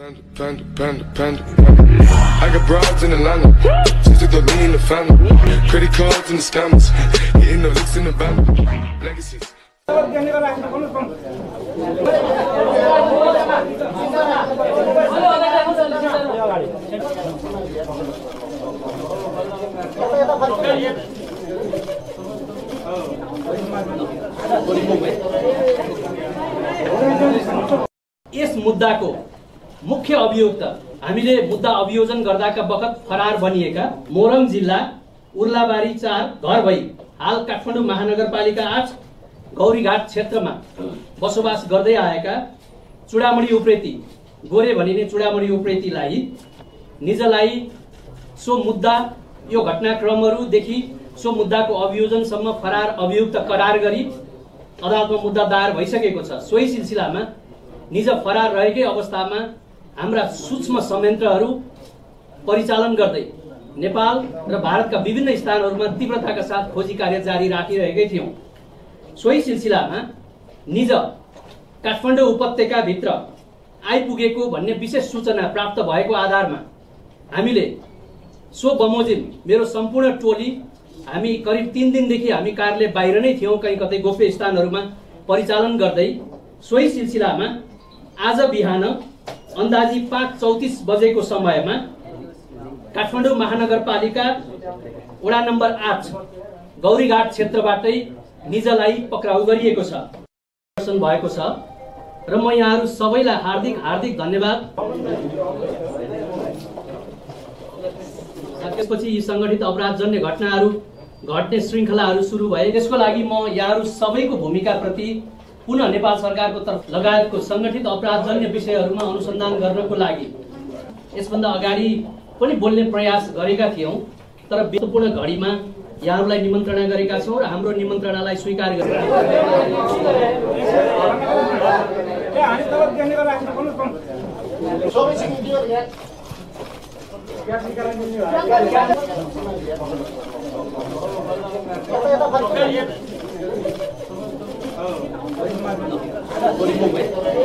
Panda, panda, panda, panda. I got broads in Atlanta. Just took the lean in the family. Credit cards and the scammers. Hitting the licks in the band. Legacies. यस मुद्दाको मुख्य अभियुक्त। हामीले मुद्दा अभियोजन गर्दाका बखत फरार बनिएका मोरङ जिल्ला उर्लाबारी चार घर भई हाल काठमाडौँ महानगरपालिका आठ गौरीघाट क्षेत्रमा बसोबास गर्दै आएका चुडामणी उप्रेती गोरे भनिने चुडामणी उप्रेतीलाई निजलाई सो मुद्दा यो घटनाक्रमहरूदेखि सो मुद्दाको अभियोजनसम्म फरार अभियुक्त करार गरी अदालतमा मुद्दा दायर भइसकेको छ। सोही सिलसिलामा निज फरार रहेकै अवस्थामा हाम्रा सूक्ष्म संयन्त्रहरू परिचालन गर्दै नेपाल र भारतका विभिन्न स्थानहरूमा तीव्रताका साथ खोजी कार्य जारी राखिरहेकै थियौँ। सोही सिलसिलामा निज काठमाडौँ उपत्यकाभित्र आइपुगेको भन्ने विशेष सूचना प्राप्त भएको आधारमा हामीले सो बमोजिम मेरो सम्पूर्ण टोली हामी करिब तिन दिनदेखि हामी कार्यालय बाहिर नै थियौँ कहीँ कतै गोप्य स्थानहरूमा परिचालन गर्दै सोही सिलसिलामा आज बिहान अन्दाजी पाँच चौतिस बजेको समयमा काठमाडौँ महानगरपालिका वडा नम्बर आठ गौरीघाट क्षेत्रबाटै निजलाई पक्राउ गरिएको छ। भएको छ र म यहाँहरू सबैलाई हार्दिक हार्दिक धन्यवाद। त्यसपछि यी सङ्गठित अपराधजन्य घटनाहरू घट्ने श्रृङ्खलाहरू सुरु भए त्यसको लागि म यहाँहरू सबैको भूमिकाप्रति पुनः नेपाल सरकारको तर्फ लगायतको सङ्गठित अपराधजन्य विषयहरूमा अनुसन्धान गर्नको लागि यसभन्दा अगाडि पनि बोल्ने प्रयास गरेका थियौँ तर महत्त्वपूर्ण घडीमा यहाँहरूलाई निमन्त्रणा गरेका छौँ र हाम्रो निमन्त्रणालाई स्वीकार por un momento.